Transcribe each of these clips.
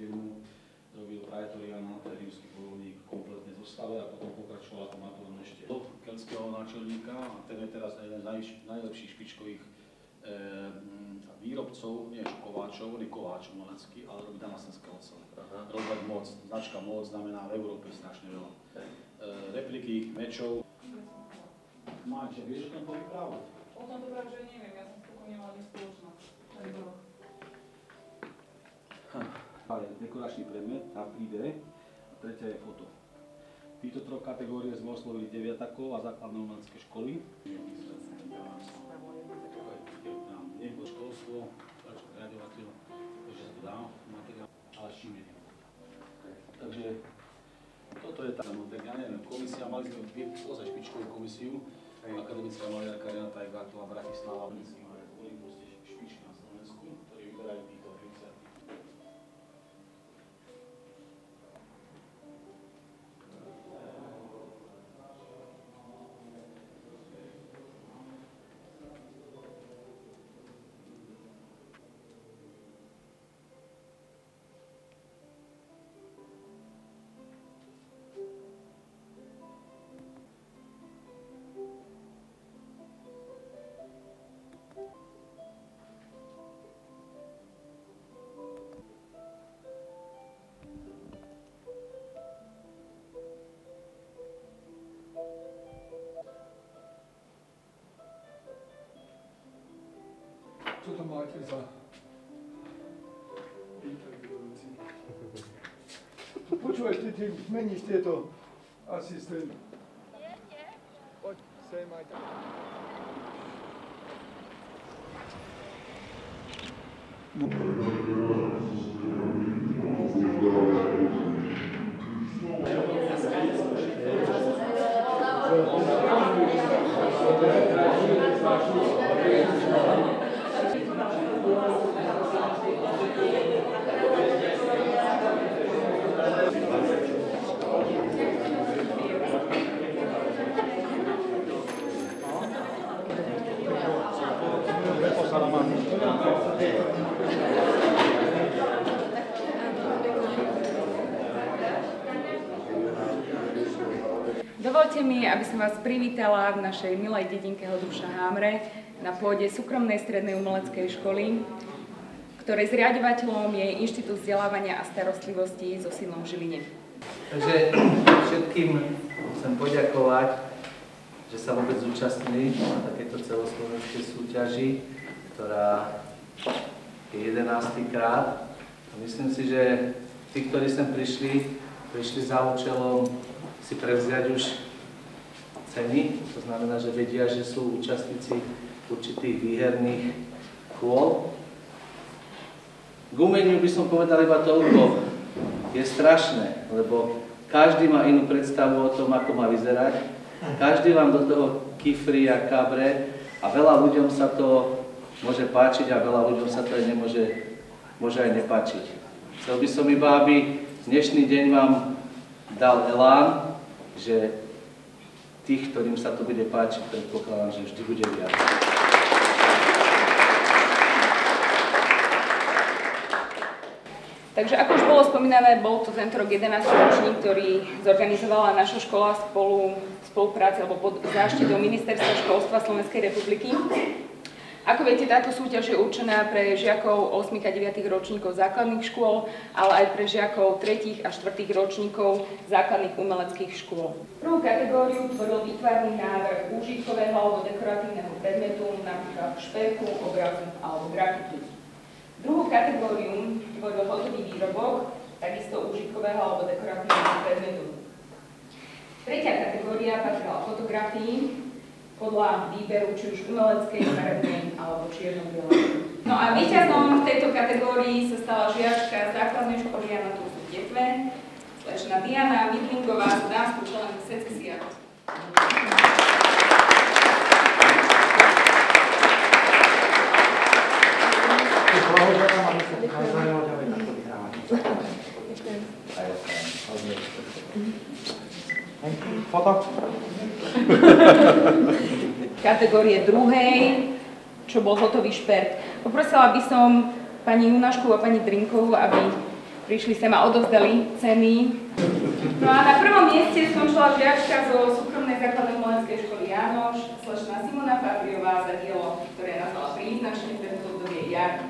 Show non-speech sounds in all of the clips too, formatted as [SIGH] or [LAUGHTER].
firmu, robil Praetorian, rímsky bojovník v kompletnej zostave a potom pokračoval ako Matón ešte do keľského náčelníka a ten je teraz jeden z najvyš- najlepších špičkových e, výrobcov, nie kováčov, on je kováč umelecký, ale robí damastenské ocele. Robert Moc, značka Moc znamená v Európe strašne veľa. E, repliky, mečov. Máte, vieš o tom povyprávať? O tom dobrá, že neviem, ja som spokojne nemala nič. Rok. Ale dekoračný predmet, tá príde, a tretia je foto. Títo troch kategórie sme oslovili deviatakov a základné umelecké školy. Nebo školstvo, riadovateľ, takže sa to dá, materiál, ale s čím nie. Takže toto je tá, no, tak ja neviem, komisia, mali sme ozaj špičkovú komisiu, akademická maliarka Renata Egartová Bratislava, boli Čo to máte za intervjujúci? Počúvaj, ty, ty meníš tieto asistent. Nie, nie. Poď, sem aj tak. Dovolte mi, aby som vás privítala v našej milej dedinke Hoduša Hámre na pôde súkromnej strednej umeleckej školy, ktorej zriadovateľom je Inštitút vzdelávania a starostlivosti so sídlom Žiline. Takže všetkým chcem poďakovať, že sa vôbec zúčastnili na takéto celoslovenskej súťaži, ktorá je 11. krát. A myslím si, že tí, ktorí sem prišli, prišli za účelom si prevziať už ceny. To znamená, že vedia, že sú účastníci určitých výherných kôl. K umeniu by som povedal iba toľko. Je strašné, lebo každý má inú predstavu o tom, ako má vyzerať. Každý vám do toho kifri a kabre a veľa ľuďom sa to môže páčiť a veľa ľuďom sa to aj nemôže môže aj nepáčiť. Chcel by som iba, aby dnešný deň vám dal elán, že tých, ktorým sa to bude páčiť, predpokladám, že vždy bude viac. Takže ako už bolo spomínané, bol to tento rok 11 ročník, ktorý zorganizovala naša škola spolu spolupráci alebo pod záštitou Ministerstva školstva Slovenskej republiky. Ako viete, táto súťaž je určená pre žiakov 8. a 9. ročníkov základných škôl, ale aj pre žiakov 3. a 4. ročníkov základných umeleckých škôl. Prvú kategóriu tvoril výtvarný návrh užitkového alebo dekoratívneho predmetu, napríklad šperku, obrazu alebo grafiky. Druhú kategóriu tvoril hotový výrobok, takisto užitkového alebo dekoratívneho predmetu. Tretia kategória patrila fotografii, podľa výberu či už umeleckej, farebnej alebo čierno-bielej. No a víťazom v tejto kategórii sa stala žiačka základnej školy Jana Tulsu Detve, slečna Diana Vidlingová z Dánsku členky sekcia. Blahoželám a my sa navzájom ďalej takto vyhrávať. Foto? [LAUGHS] kategórie druhej, čo bol hotový špert. Poprosila by som pani Junašku a pani Drinkovú, aby prišli sem a odovzdali ceny. No a na prvom mieste skončila žiačka zo súkromnej základnej umeleckej školy Janoš, slečna Simona Fabriová za dielo, ktoré nazvala príznačne pre toto obdobie Jar.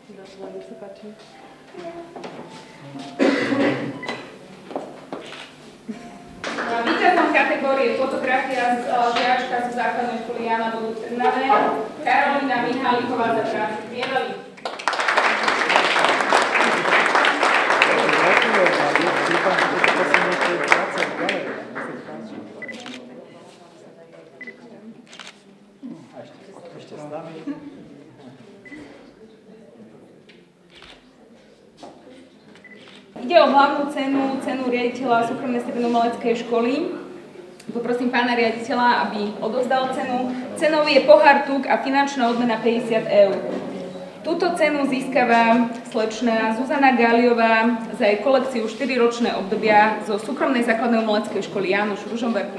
No a víťazom kategórie fotografia z eh, žiačka zo základnej školy Jana Bodu Trnave, Karolina Mihálíková za prácu v Bieleli. Ide o hlavnú cenu, cenu riaditeľa súkromnej strednomaleckej školy. Poprosím pána riaditeľa, aby odovzdal cenu. Cenou je pohár tuk a finančná odmena 50 eur. Túto cenu získava slečna Zuzana Gáliová za jej kolekciu 4-ročné obdobia zo súkromnej základnej umeleckej školy Jánoš Ružomberku.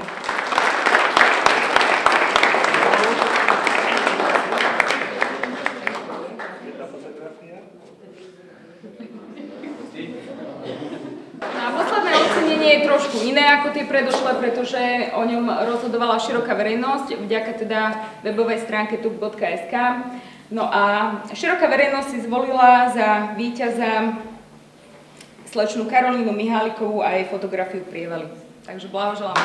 A posledné ocenenie je trošku iné ako tie predošlé, pretože o ňom rozhodovala široká verejnosť vďaka teda webovej stránke tuk.sk. No a široká verejnosť si zvolila za víťaza slečnú Karolínu Mihálikovú a jej fotografiu prievali. Takže blahoželám.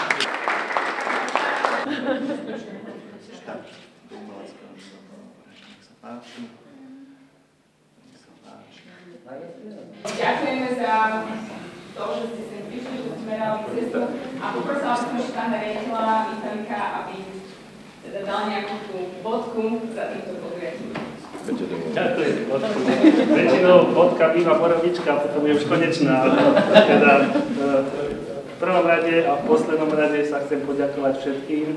Ďakujeme za to, že ste sem prišli, že sme a poprosila by som ešte pána riaditeľa Michalika, aby teda dal nejakú tú bodku za týmto podujatím. Ďakujem. Väčšinou bodka býva borovička, potom je už konečná. Teda, e, v prvom rade a v poslednom rade sa chcem poďakovať všetkým,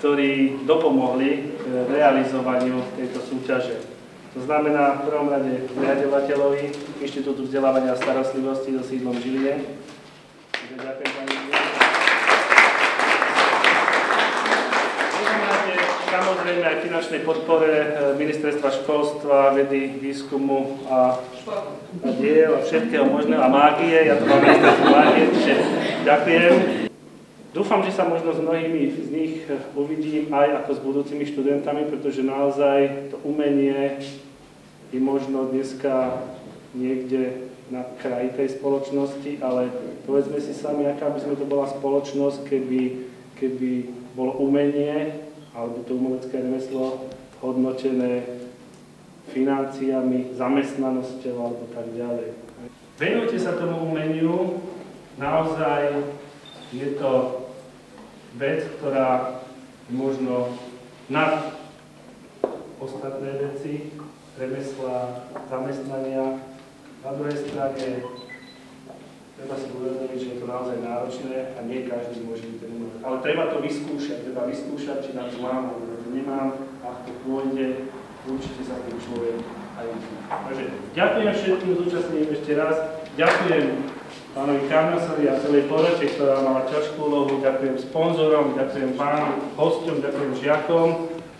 ktorí dopomohli k realizovaniu tejto súťaže. To znamená v prvom rade riadovateľovi Inštitútu vzdelávania a starostlivosti so sídlom Žilie. Takže Ďakujem pani samozrejme aj finančnej podpore e, Ministerstva školstva, vedy, výskumu a diel a všetkého možného a mágie, ja to mám ministerstvo mágie, čiže ďakujem. Dúfam, že sa možno s mnohými z nich uvidím aj ako s budúcimi študentami, pretože naozaj to umenie je možno dneska niekde na kraji tej spoločnosti, ale povedzme si sami, aká by sme to bola spoločnosť, keby, keby bolo umenie alebo to umelecké remeslo hodnotené financiami, zamestnanosťou alebo tak ďalej. Venujte sa tomu umeniu, naozaj je to vec, ktorá je možno nad ostatné veci, remesla, zamestnania. Na druhej strane treba si uvedomiť, že je to naozaj náročné a nie každý môže byť umelec. Ale treba to vyskúšať, treba vyskúšať, či na to mám alebo to nemám, ak to pôjde, určite sa ten človek aj učí. Takže ďakujem všetkým zúčastneným ešte raz, ďakujem pánovi Karnasovi a celej porote, ktorá mala ťažkú úlohu, ďakujem sponzorom, ďakujem pánu, hostom, ďakujem žiakom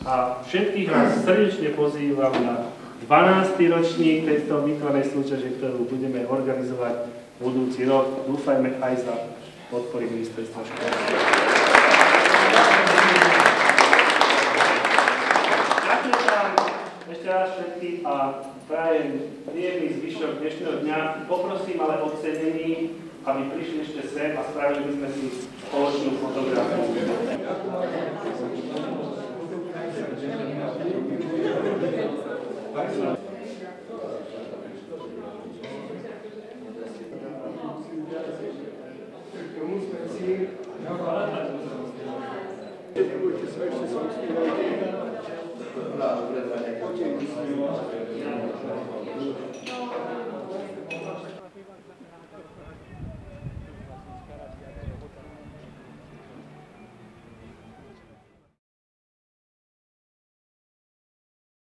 a všetkých vás srdečne pozývam na 12. ročník tejto výtvarnej súťaže, ktorú budeme organizovať budúci rok. Dúfajme aj za podpory ministerstva školstva. Ešte raz všetkým a prajem príjemný zvyšok dnešného dňa. Poprosím ale ocenení, aby prišli ešte sem a spravili sme si spoločnú fotografiu. Sme Bravo, bravo.